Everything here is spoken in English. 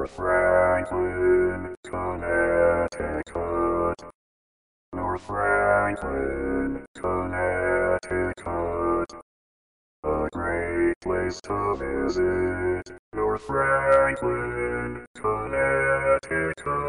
North Franklin, Connecticut. North Franklin, Connecticut. A great place to visit. North Franklin, Connecticut.